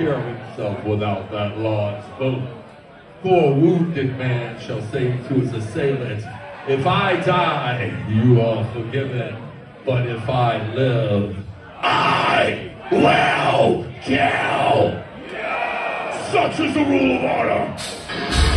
care of himself without that large boat. For a wounded man shall say to his assailant, If I die, you are forgiven. But if I live, I will kill. Such is the rule of honor.